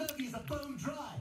Hey, a bone dry.